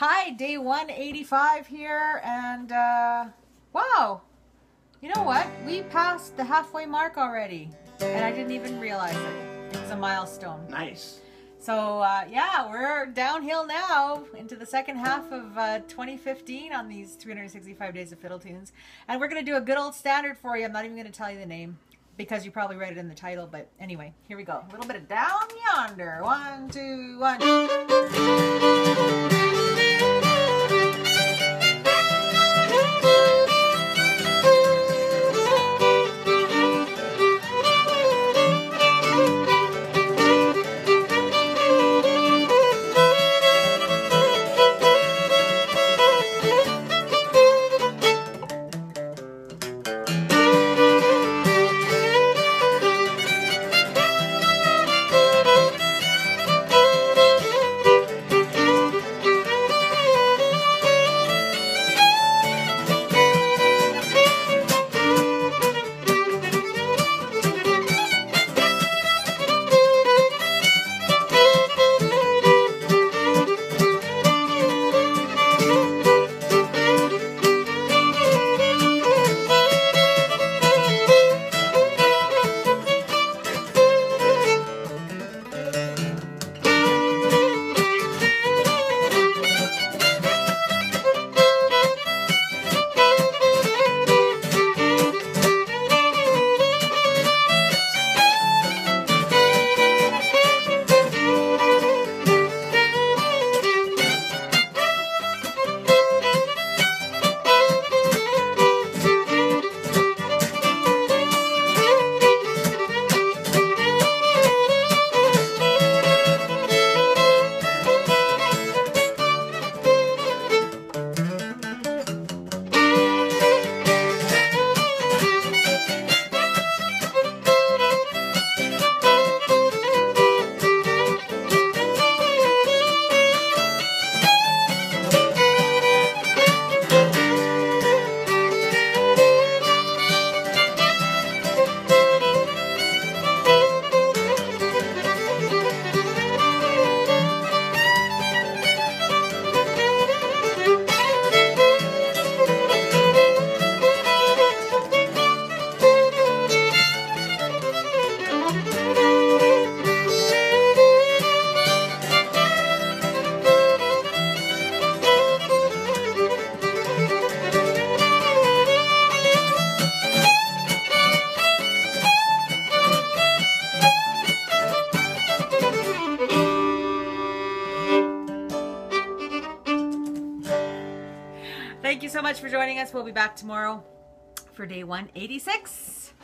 Hi, day 185 here, and uh, wow, you know what? We passed the halfway mark already, and I didn't even realize it. It's a milestone. Nice. So uh, yeah, we're downhill now into the second half of uh, 2015 on these 365 days of fiddle tunes, and we're gonna do a good old standard for you. I'm not even gonna tell you the name because you probably read it in the title, but anyway, here we go. A little bit of down yonder. One, two, one. You so much for joining us. We'll be back tomorrow for day 186.